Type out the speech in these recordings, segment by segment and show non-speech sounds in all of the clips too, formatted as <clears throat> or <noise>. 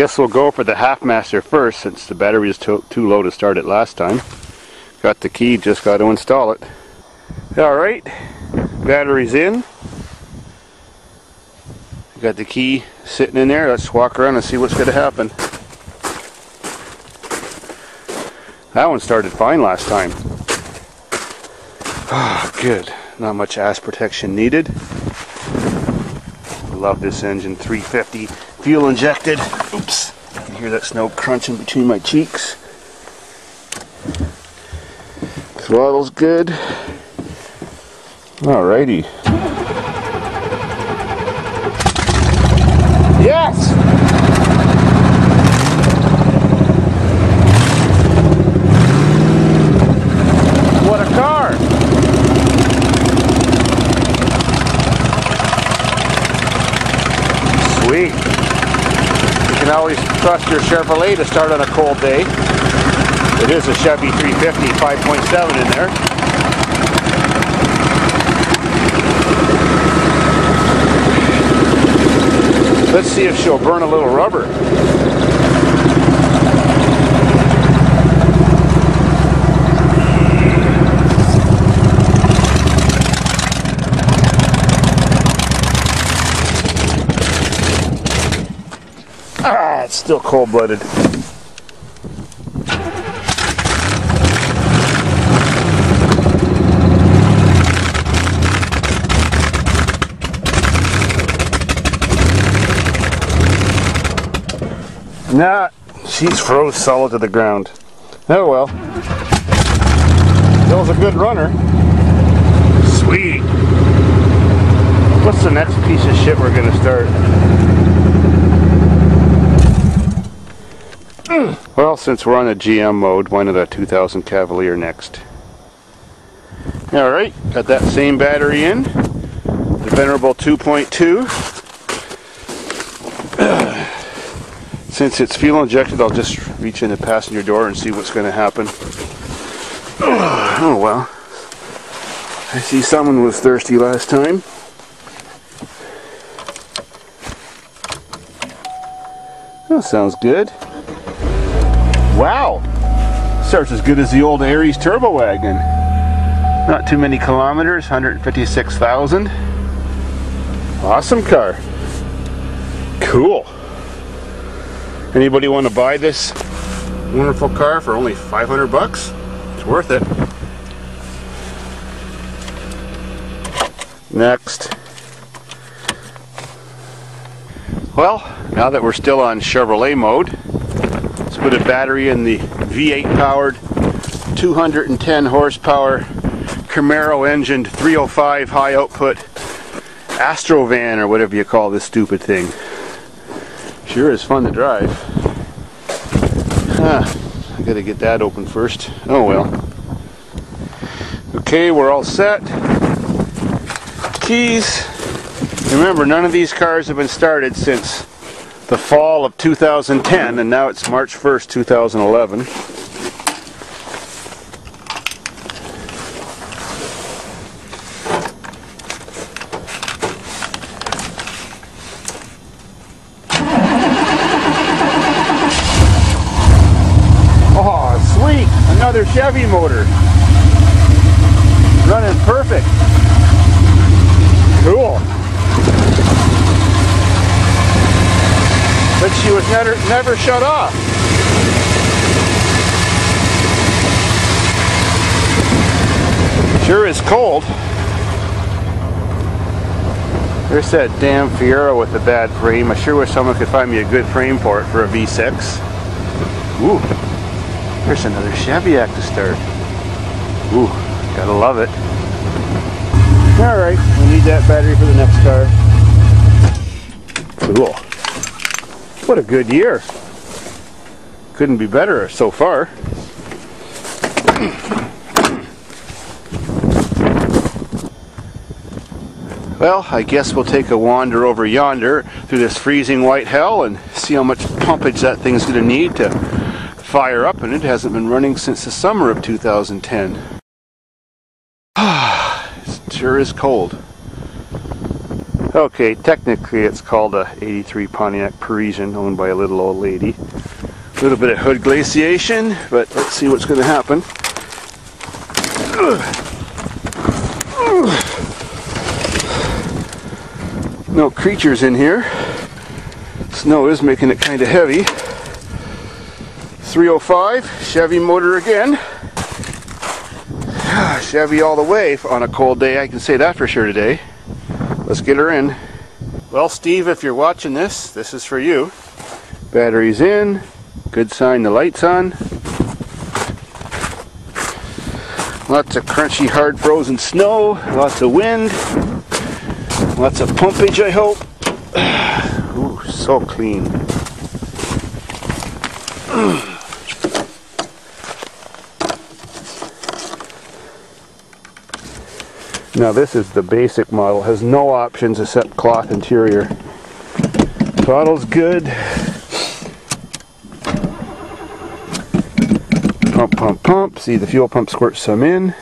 Guess we'll go for the Halfmaster first since the battery is too, too low to start it last time. Got the key, just got to install it. Alright, battery's in. Got the key sitting in there. Let's walk around and see what's going to happen. That one started fine last time. Ah, <sighs> good. Not much ass protection needed. Love this engine. 350 fuel injected. Oops. You hear that snow crunching between my cheeks. Throttle's good. Alrighty. Yes! What a car! Sweet. You can always trust your Chevrolet to start on a cold day. It is a Chevy 350 5.7 in there. Let's see if she'll burn a little rubber. Ah, it's still cold-blooded. Nah, she's froze solid to the ground. Oh well. Bill's a good runner. Sweet. What's the next piece of shit we're gonna start? Well, since we're on a GM mode, why not a 2000 Cavalier next? Alright, got that same battery in. The Venerable 2.2. Since it's fuel injected, I'll just reach in the passenger door and see what's going to happen. Oh well. I see someone was thirsty last time. That sounds good. Wow! Starts as good as the old Aries Turbo Wagon. Not too many kilometers, 156,000. Awesome car. Cool. Anybody want to buy this wonderful car for only 500 bucks? It's worth it. Next. Well, now that we're still on Chevrolet mode, put a battery in the V8 powered 210 horsepower Camaro engined 305 high output Astrovan or whatever you call this stupid thing. Sure is fun to drive. Ah, I gotta get that open first. Oh well. Okay, we're all set. Keys. Remember, none of these cars have been started since the fall of 2010, and now it's March 1st, 2011. <laughs> Oh, sweet! Another Chevy motor. Running perfect. Cool. But she was never never shut off. Sure is cold. There's that damn Fiero with the bad frame. I sure wish someone could find me a good frame for it for a V6. Ooh. There's another Chevy act to start. Ooh, gotta love it. Alright, we need that battery for the next car. Cool. What a good year. Couldn't be better so far. Well, I guess we'll take a wander over yonder through this freezing white hell and see how much pumpage that thing's going to need to fire up, and it hasn't been running since the summer of 2010. <sighs> it sure is cold. Okay, technically it's called a 83 Pontiac Parisienne owned by a little old lady. A little bit of hood glaciation, but let's see what's going to happen. No creatures in here. Snow is making it kind of heavy. 305 Chevy motor again. <sighs> Chevy all the way on a cold day, I can say that for sure today. Let's get her in. Well, Steve, if you're watching this, this is for you. Battery's in. Good sign the light's on. Lots of crunchy, hard frozen snow. Lots of wind. Lots of pumpage, I hope. <sighs> Ooh, so clean. <clears throat> Now this is the basic model, has no options except cloth interior. Throttle's good. Pump, pump, pump. See the fuel pump squirts some in.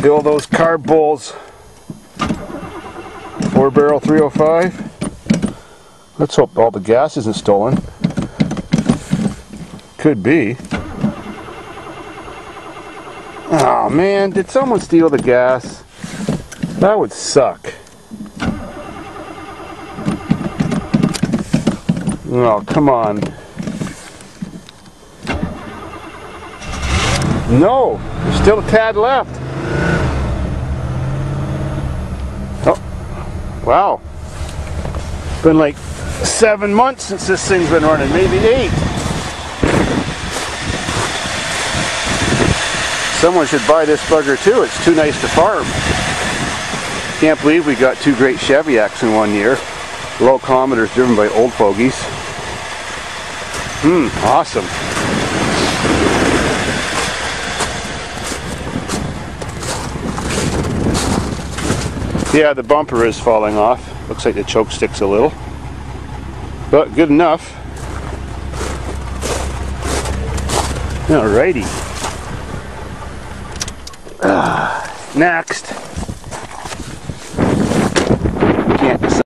Fill those carb bowls. Four barrel 305. Let's hope all the gas isn't stolen. Could be. Oh man, did someone steal the gas? That would suck. Oh, come on. No, there's still a tad left. Oh, wow. Been like seven months since this thing's been running, maybe eight. Someone should buy this bugger too. It's too nice to farm. Can't believe we got two great Chevyacs in one year. Low kilometers driven by old fogies. Hmm, awesome. Yeah, the bumper is falling off. Looks like the choke sticks a little. But good enough. <laughs> Alrighty. Ah, next. Can't decide